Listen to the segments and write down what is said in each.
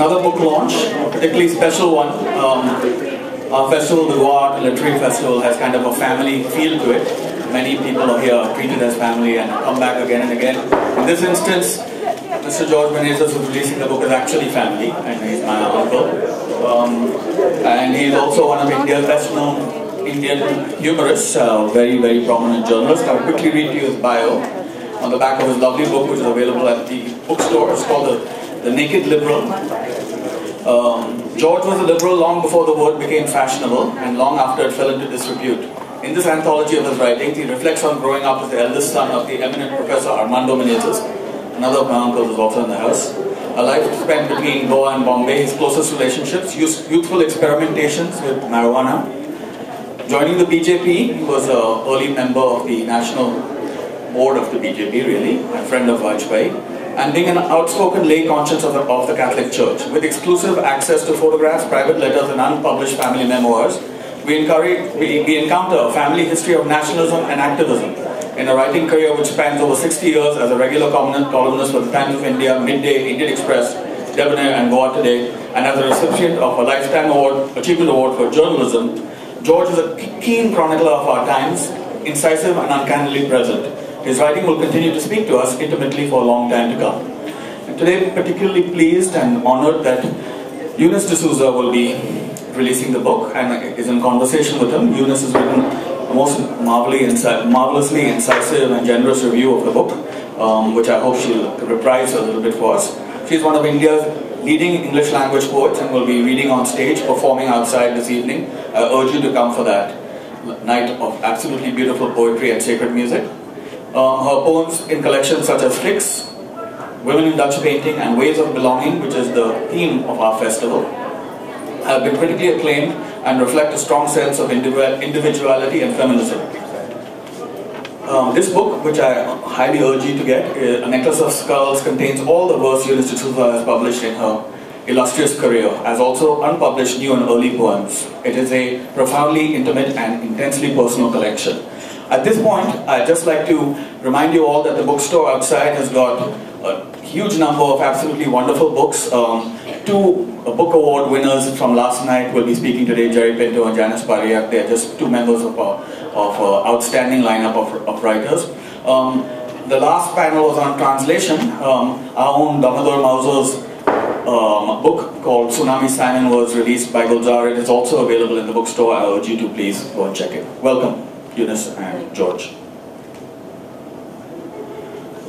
another book launch, a particularly special one. Um, our festival, the Goa Literary Festival, has kind of a family feel to it. Many people are here treated as family and come back again and again. In this instance, Mr. George Menezes, who's releasing the book, is actually family, and he's my uncle. Um, and he's also one of India's best known Indian humorists, uh, very, very prominent journalist. I'll quickly read you his bio on the back of his lovely book, which is available at the bookstore. It's called The, the Naked Liberal. Um, George was a liberal long before the word became fashionable and long after it fell into disrepute. In this anthology of his writings, he reflects on growing up as the eldest son of the eminent Professor Armando Menezes. Another of my uncles is also in the house. A life spent between Goa and Bombay, his closest relationships, youthful experimentations with marijuana. Joining the BJP, he was an early member of the national board of the BJP, really, a friend of Vajpayee and being an outspoken lay conscience of the, of the Catholic Church. With exclusive access to photographs, private letters, and unpublished family memoirs, we, encourage, we, we encounter a family history of nationalism and activism in a writing career which spans over 60 years as a regular columnist for the Times of India, Midday, Indian Express, Debonair, and Goa Today, and as a recipient of a Lifetime Award, Achievement Award for Journalism, George is a keen chronicler of our times, incisive and uncannily present. His writing will continue to speak to us intimately for a long time to come. And today I'm particularly pleased and honored that Eunice de Souza will be releasing the book and is in conversation with him. Eunice has written a most marvelously incisive and generous review of the book, um, which I hope she'll reprise a little bit for us. She's one of India's leading English language poets and will be reading on stage, performing outside this evening. I urge you to come for that night of absolutely beautiful poetry and sacred music. Uh, her poems in collections such as Fix, Women in Dutch Painting, and Ways of Belonging, which is the theme of our festival, have been critically acclaimed and reflect a strong sense of individuality and feminism. Um, this book, which I highly urge you to get, A Necklace of Skulls, contains all the verse Eunice de Souza has published in her illustrious career, as also unpublished new and early poems. It is a profoundly intimate and intensely personal collection. At this point, I'd just like to remind you all that the bookstore outside has got a huge number of absolutely wonderful books. Um, two book award winners from last night will be speaking today, Jerry Pinto and Janice Pariat. They're just two members of our of a outstanding lineup of, of writers. Um, the last panel was on translation. Um, our own Damodar Mauzo's um, book called Tsunami Simon was released by Gulzar. It is also available in the bookstore. I urge you to please go and check it. Welcome. Eunice and George.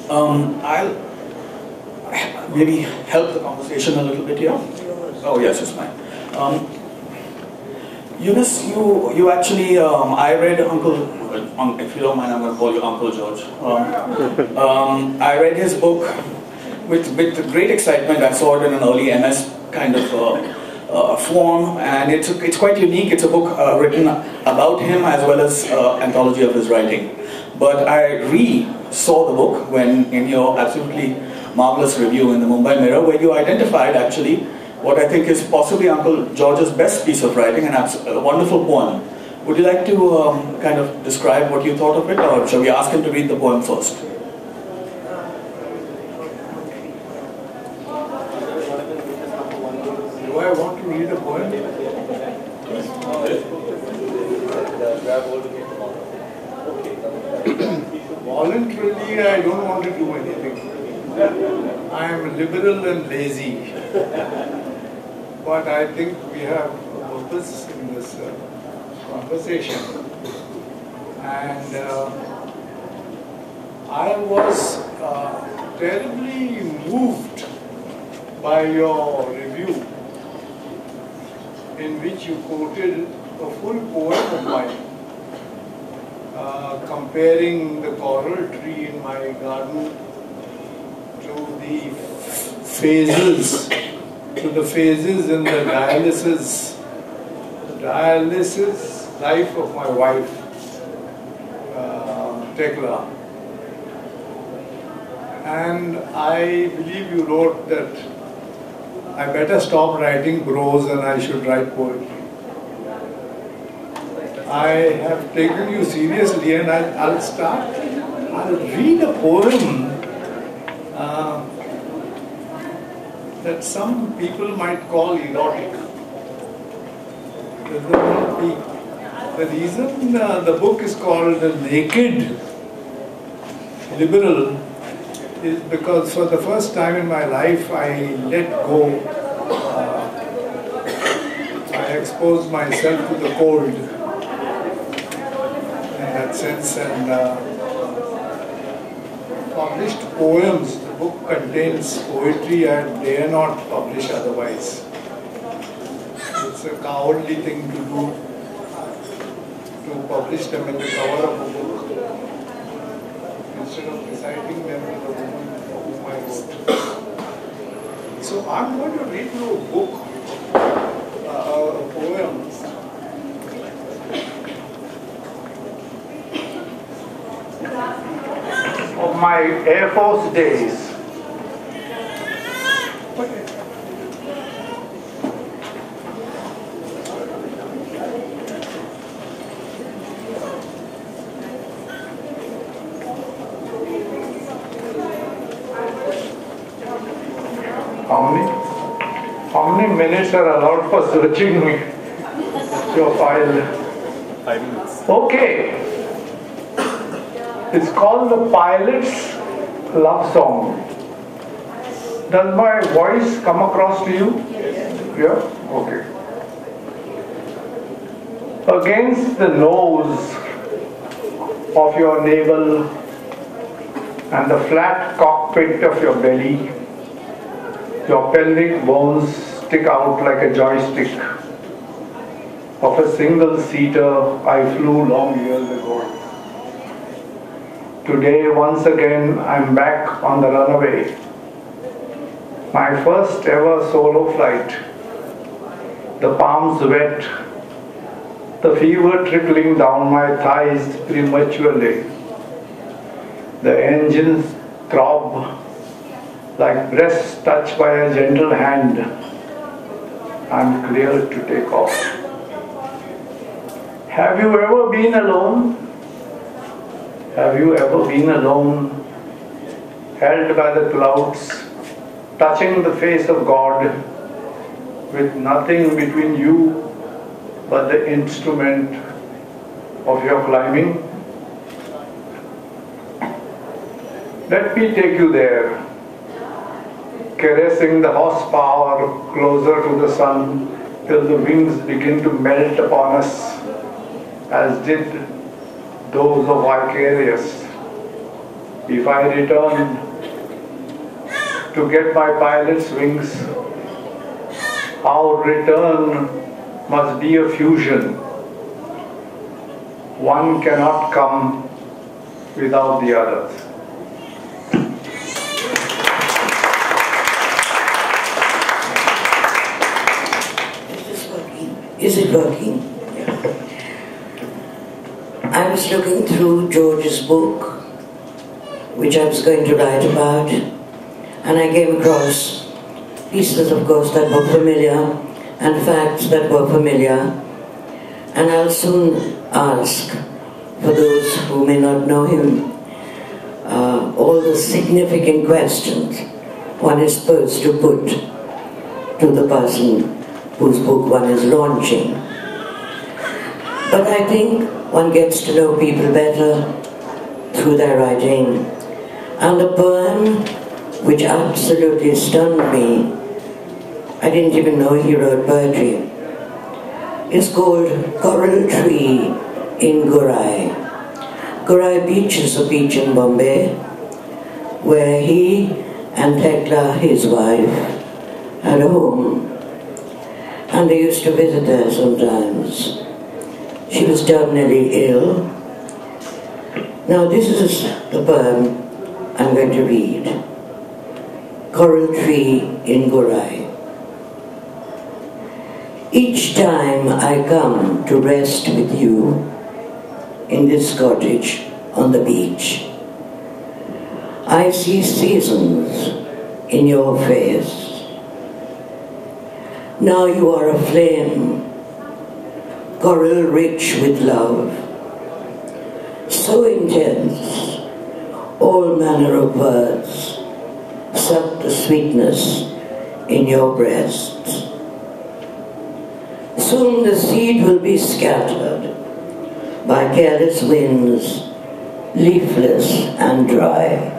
Um, I'll maybe help the conversation a little bit here. Oh yes, it's fine. Um, Eunice, you you actually um, I read Uncle. Um, if you don't mind, I'm going to call you Uncle George. Um, um, I read his book with with great excitement. I saw it in an early MS kind of. Uh, uh, form, and it's, it's quite unique. It's a book uh, written about him as well as uh, anthology of his writing. But I re-saw the book when in your absolutely marvelous review in the Mumbai Mirror, where you identified actually what I think is possibly Uncle George's best piece of writing, and a wonderful poem. Would you like to um, kind of describe what you thought of it, or shall we ask him to read the poem first? Voluntarily, I don't want to do anything. I am liberal and lazy. but I think we have a purpose in this uh, conversation. And uh, I was uh, terribly moved by your review in which you quoted a full poem of mine, uh, comparing the coral tree in my garden to the phases, to the phases in the dialysis, dialysis life of my wife, uh, Tekla. And I believe you wrote that I better stop writing prose and I should write poetry. I have taken you seriously and I'll, I'll start, I'll read a poem uh, that some people might call erotic. The reason uh, the book is called The Naked Liberal is because for the first time in my life I let go, uh, I exposed myself to the cold in that sense and uh, published poems. Book contains poetry I dare not publish otherwise. It's a cowardly thing to do to publish them in the cover of a book instead of reciting them to the woman for whom I wrote. So I'm going to read you a book, uh, a poem. Of my Air Force days. How many, how many minutes are allowed for searching your file? Okay. It's called the Pilot's Love Song. Does my voice come across to you? Yeah? Okay. Against the nose of your navel and the flat cockpit of your belly, your pelvic bones stick out like a joystick. Of a single seater I flew long years ago. Today, once again, I'm back on the runaway. My first ever solo flight. The palms wet, the fever trickling down my thighs prematurely. The engines throb like breasts touched by a gentle hand. I'm clear to take off. Have you ever been alone? Have you ever been alone, held by the clouds, touching the face of God, with nothing between you but the instrument of your climbing? Let me take you there, caressing the horsepower closer to the sun till the wings begin to melt upon us, as did those of Vicarious. If I return to get my pilot's wings, our return must be a fusion. One cannot come without the others. Is this working? Is it working? I was looking through George's book, which I was going to write about, and I came across pieces, of course, that were familiar and facts that were familiar. And I'll soon ask, for those who may not know him, uh, all the significant questions one is supposed to put to the person whose book one is launching. But I think one gets to know people better through their writing. And the poem which absolutely stunned me, I didn't even know he wrote poetry, is called Coral Tree in Gorai. Gorai Beach is a beach in Bombay where he and Tekla, his wife, had a home. And they used to visit there sometimes. She was terminally ill. Now, this is the poem I'm going to read Coral Tree in Gorai. Each time I come to rest with you in this cottage on the beach, I see seasons in your face. Now you are a flame, coral rich with love, so intense, all manner of words suck the sweetness in your breasts. Soon the seed will be scattered by careless winds, leafless and dry.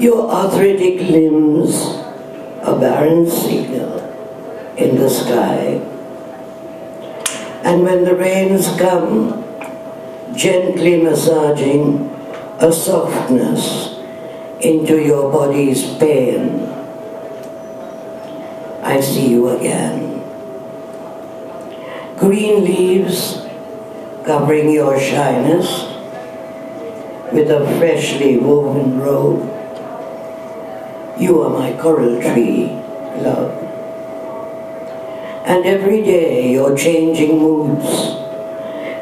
Your arthritic limbs, a barren signal in the sky. And when the rains come, gently massaging a softness into your body's pain, I see you again. Green leaves covering your shyness with a freshly woven robe. You are my coral tree, love. And every day you're changing moods.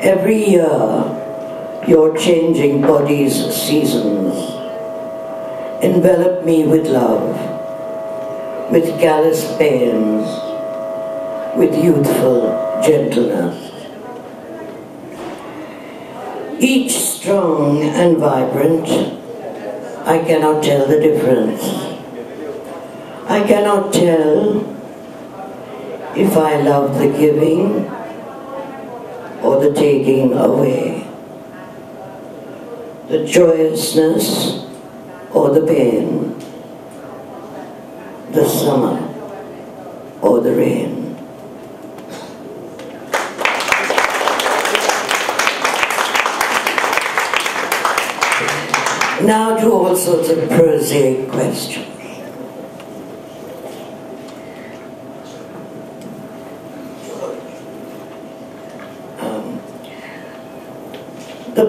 Every year you're changing body's seasons. Envelop me with love, with callous pains, with youthful gentleness. Each strong and vibrant, I cannot tell the difference. I cannot tell if I love the giving or the taking away, the joyousness or the pain, the summer or the rain. Now to all sorts of prosaic questions.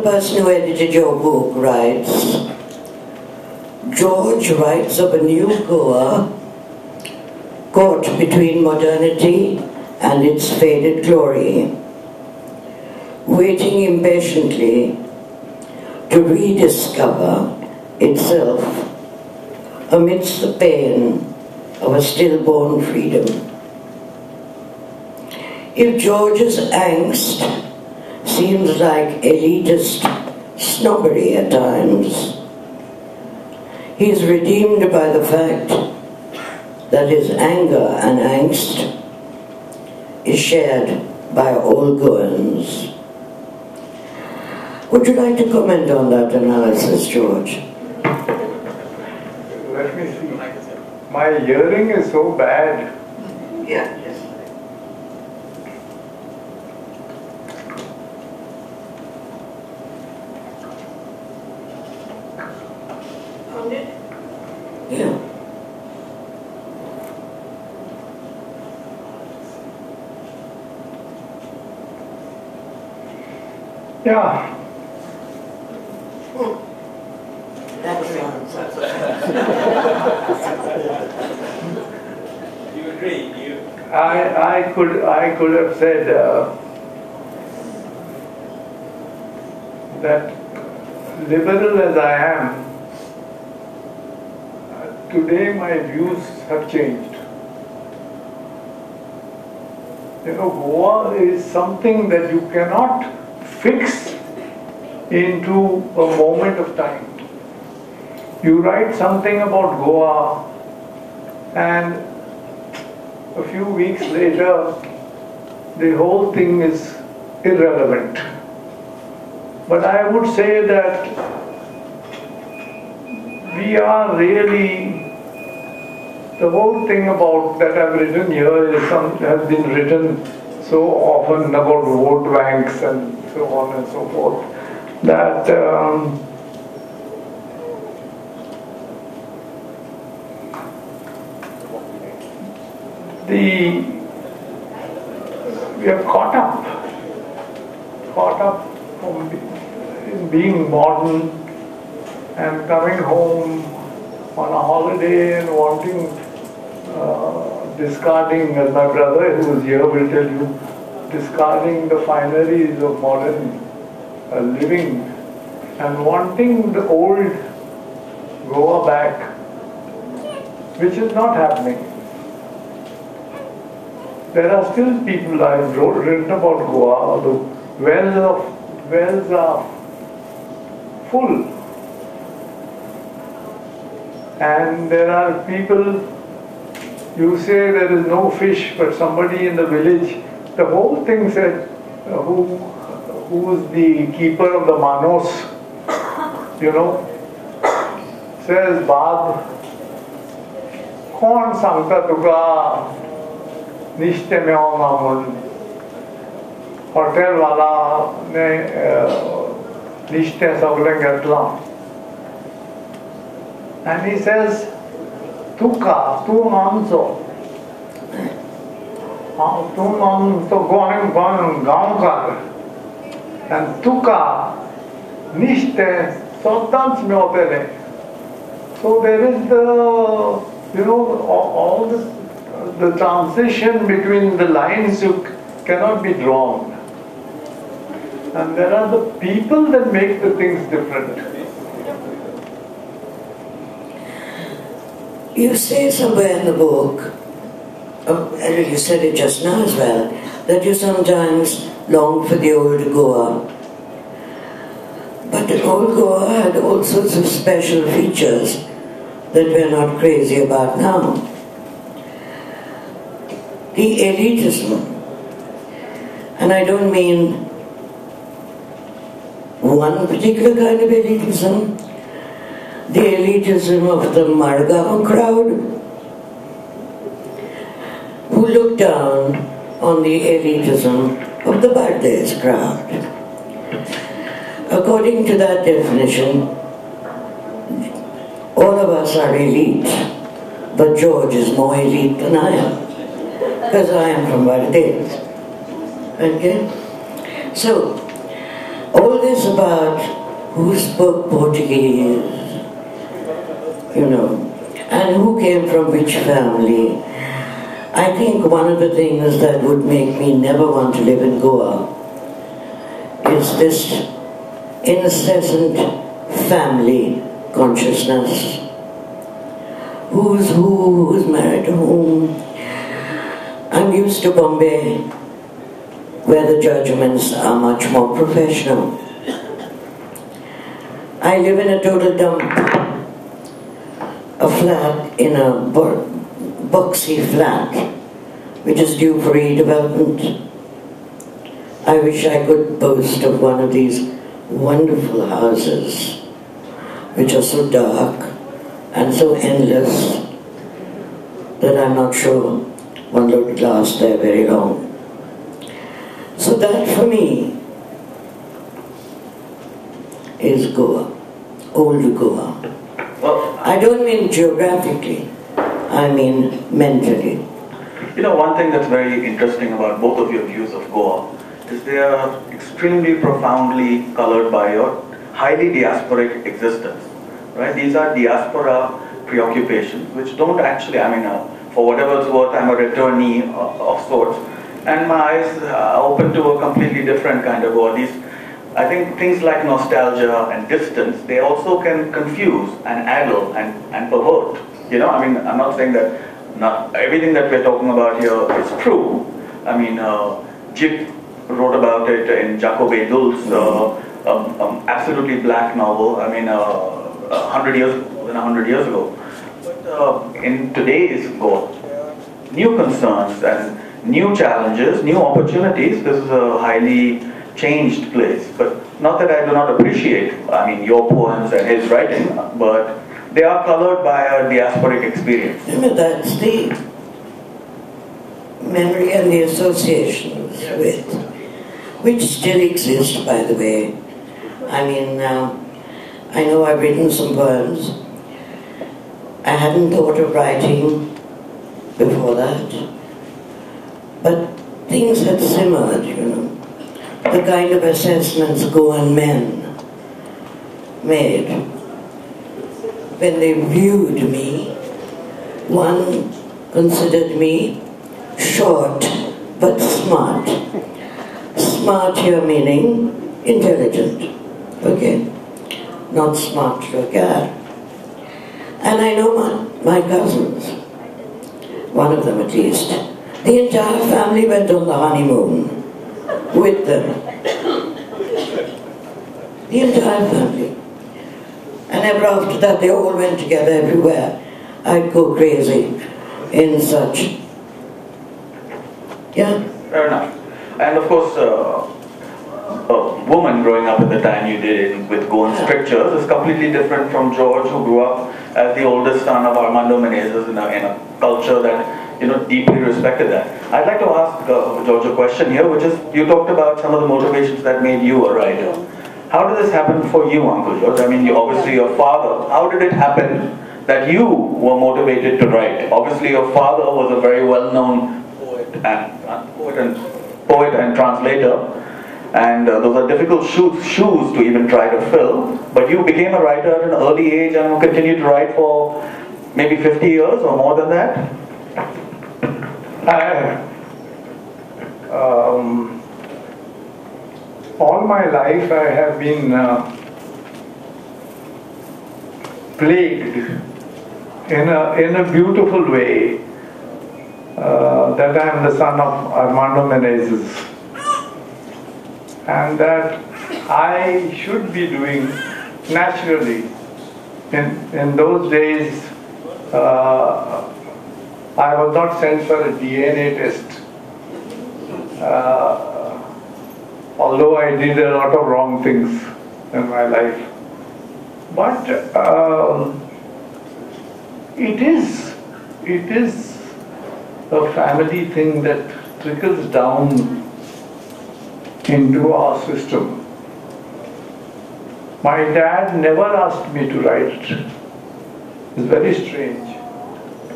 The person who edited your book writes, George writes of a new Goa caught between modernity and its faded glory, waiting impatiently to rediscover itself amidst the pain of a stillborn freedom. If George's angst seems like elitist snobbery at times, he is redeemed by the fact that his anger and angst is shared by all Goans. Would you like to comment on that analysis, George? Let me see. My hearing is so bad. Yeah. Yeah, the answer. You agree? You I, I could I could have said uh, that liberal as I am, uh, today my views have changed. You know, Goa is something that you cannot fix into a moment of time. You write something about Goa and a few weeks later, the whole thing is irrelevant. But I would say that we are really the whole thing about that I've written here is some, has been written so often about vote banks and so on and so forth that um, the we are caught up, caught up from in being modern and coming home on a holiday and wanting, uh, discarding, as my brother who is here will tell you, discarding the fineries of modern uh, living and wanting the old Goa back, which is not happening. There are still people I've wrote, written about Goa, the wells of wells are full. And there are people you say there is no fish, but somebody in the village, the whole thing said, uh, who, who's the keeper of the manos, you know, says, Bab, कोण सांगता तुका निश्ते मेळोंक म्हणून हॉटेलवालाने निश्तें सगळें घेतलां he says, तुका तूं आमचो तूं आमचो गोंय गोंय गांवकार आनी तुका निश्तें सदांच मेळटलें So there is the, you know, all, all this, the transition between the lines you cannot be drawn. And there are the people that make the things different. You say somewhere in the book, oh, and Oh, you said it just now as well, that you sometimes long for the old Goa. But the old Goa had all sorts of special features that we're not crazy about now. The elitism, and I don't mean one particular kind of elitism, the elitism of the Margao crowd, who looked down on the elitism of the Bardez crowd. According to that definition, all of us are elite, but George is more elite than I am, because I am from Bardez. Okay? So, all this about who spoke Portuguese, you know, and who came from which family. I think one of the things that would make me never want to live in Goa is this incessant family consciousness. Who's who, who's married to whom. I'm used to Bombay, where the judgments are much more professional. I live in a total dump a flat in a boxy flat which is due for redevelopment. I wish I could boast of one of these wonderful houses which are so dark and so endless that I'm not sure one would last there very long. So that for me is Goa, old Goa. I don't mean geographically, I mean mentally. You know, one thing that's very interesting about both of your views of Goa is they are extremely profoundly colored by your highly diasporic existence, right? These are diaspora preoccupations, which don't actually, I mean, uh, for whatever it's worth, I'm a returnee of, of sorts, and my eyes are open to a completely different kind of world. These I think things like nostalgia and distance, they also can confuse and addle and, and pervert. You know, I mean, I'm not saying that not everything that we're talking about here is true. I mean, uh, Gip wrote about it in Jacobe Dul's uh, um, um, absolutely black novel. I mean, uh, hundred years, more than hundred years ago. But uh, in today's Goa, new concerns and new challenges, new opportunities. This is a highly changed place. But not that I do not appreciate, I mean, your poems and his writing, but they are colored by our diasporic experience. You know, that's the memory and the associations with, which still exist, by the way. I mean, uh, I know I've written some poems. I hadn't thought of writing before that. But things had simmered, you know the kind of assessments Goan men made when they viewed me. One considered me short but smart. Smart here meaning intelligent, okay? Not smart to look at. And I know my, my cousins, one of them at least. The entire family went on the honeymoon with them. The entire family. And ever after that, they all went together everywhere. I'd go crazy. in such. Yeah. Fair enough. And of course, uh, a woman growing up at the time you did with Goan strictures is completely different from George, who grew up as the oldest son of Armando Menezes in a, in a culture that you know deeply respected that. I'd like to ask uh, George a question here, which is you talked about some of the motivations that made you a writer. How did this happen for you, Uncle George? I mean, you, obviously your father. How did it happen that you were motivated to write? Obviously, your father was a very well-known poet and uh, poet and poet and translator, and uh, those are difficult shoes, shoes to even try to fill. But you became a writer at an early age and will continue to write for maybe 50 years or more than that. Um, all my life I have been uh, plagued in a, in a beautiful way uh, that I am the son of Armando Menezes and that I should be doing naturally. In, in those days, uh, I was not sent for a DNA test. Uh, although I did a lot of wrong things in my life. But um, it is, it is a family thing that trickles down into our system. My dad never asked me to write. It's very strange.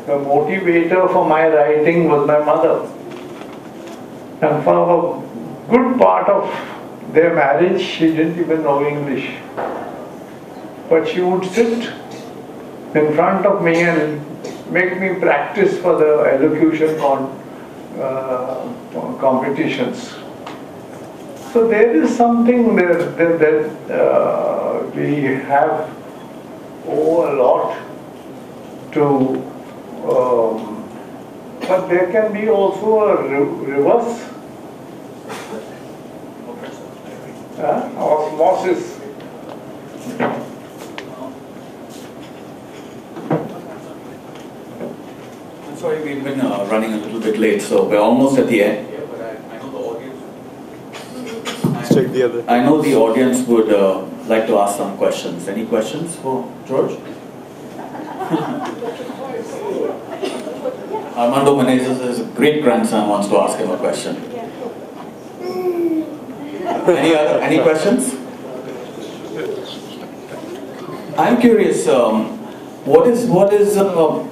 The motivator for my writing was my mother. And for good part of their marriage, she didn't even know English. But she would sit in front of me and make me practice for the elocution on uh, competitions. So there is something that, that, that uh, we have owe a lot to, um, but there can be also a re- reverse osmosis. I'm sorry, we've been uh, running a little bit late, so we're almost at the end. Let's take the other. I know the audience would uh, like to ask some questions. Any questions for George? Armando Menezes' great grandson wants to ask him a question. Any other, any questions? I'm curious. Um, what is what is uh,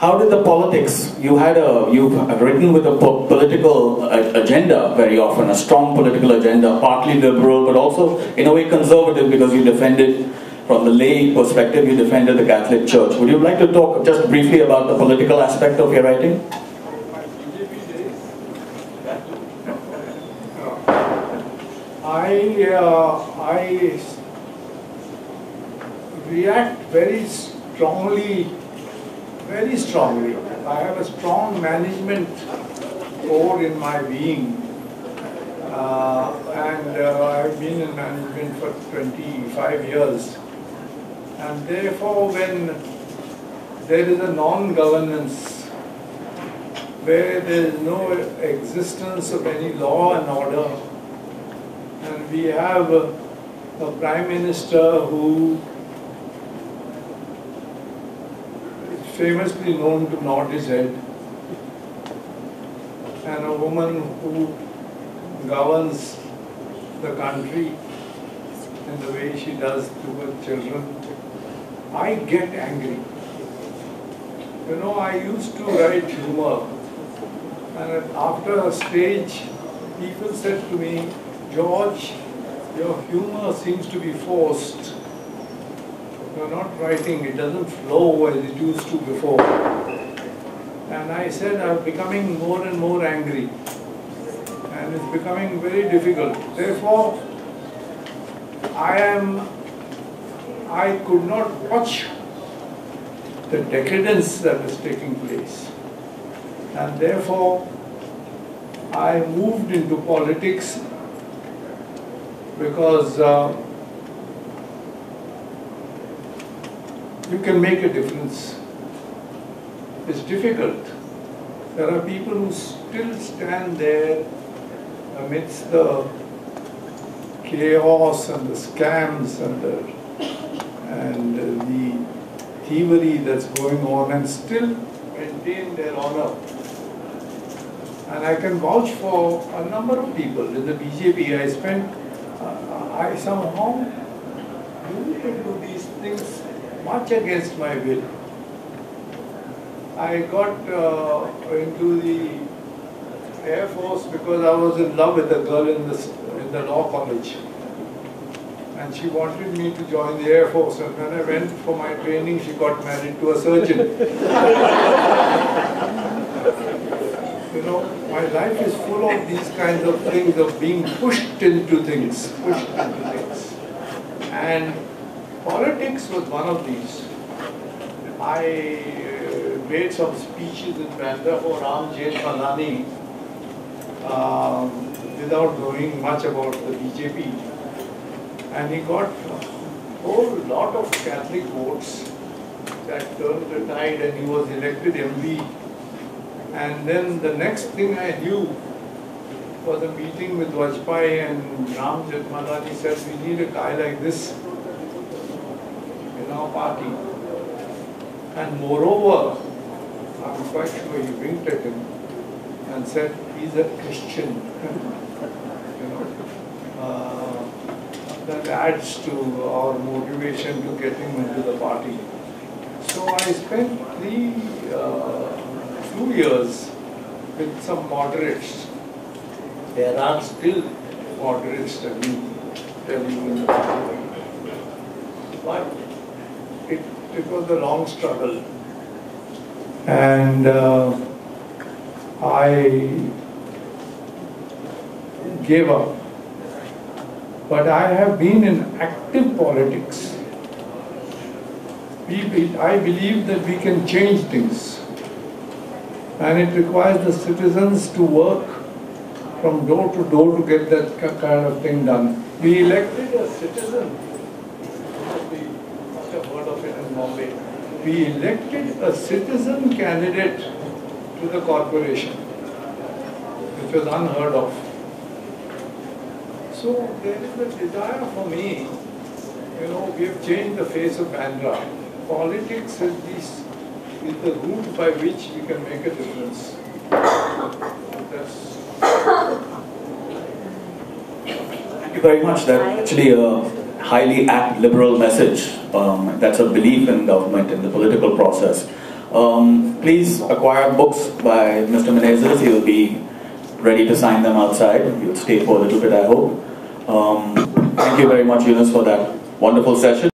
how did the politics? You had a you've written with a po- political uh, agenda very often, a strong political agenda, partly liberal, but also in a way conservative because you defended. From the lay perspective, you defended the Catholic Church. Would you like to talk just briefly about the political aspect of your writing? I, uh, I react very strongly, very strongly. I have a strong management core in my being. Uh, and uh, I've been in management for 25 years. And therefore, when there is a non-governance where there is no existence of any law and order, and we have a, a prime minister who is famously known to nod his head, and a woman who governs the country in the way she does to her children. I get angry. You know, I used to write humor, and after a stage, people said to me, George, your humor seems to be forced. You're not writing, it doesn't flow as it used to before. And I said, I'm becoming more and more angry. And it's becoming very difficult. Therefore, I am, I could not watch the decadence that is taking place. And therefore, I moved into politics because uh, you can make a difference. It's difficult. There are people who still stand there amidst the chaos and the scams and the, and the thievery that's going on and still maintain their honor. And I can vouch for a number of people in the BJP. I spent, uh, I somehow moved to do these things much against my will. I got uh, into the Air Force because I was in love with a girl in the, in the law college. And she wanted me to join the Air Force. And when I went for my training, she got married to a surgeon. you know, my life is full of these kinds of things, of being pushed into things, pushed into things. And politics was one of these. I uh, made some speeches in Bandra for Ram Jethmalani um, without knowing much about the BJP. And he got a whole lot of Catholic votes that turned the tide and he was elected MP. And then the next thing I knew was a meeting with Vajpayee and Ram Jethmalani said, we need a guy like this our party. And moreover, I'm quite sure he winked at him and said, he's a Christian. you know, uh, that adds to our motivation to get him into the party. So I spent three, uh, two years with some moderates. There are still moderates, let me tell you in the. But it, was a long struggle. And uh, I gave up. But I have been in active politics. We, I believe that we can change things. And it requires the citizens to work from door to door to get that kind of thing done. We elected a citizen, you must have heard of it in Bombay. We elected a citizen candidate to the corporation, which was unheard of. So there is a desire for me, you know, we have changed the face of Bandra. Politics is this, is the route by which we can make a difference. That's Thank you very much. That actually a highly apt liberal message. Um, that's a belief in government in the political process. Um, please acquire books by Mr. Menezes. He will be ready to sign them outside. You'll stay for a little bit, I hope. Um, thank you very much, Eunice, for that wonderful session.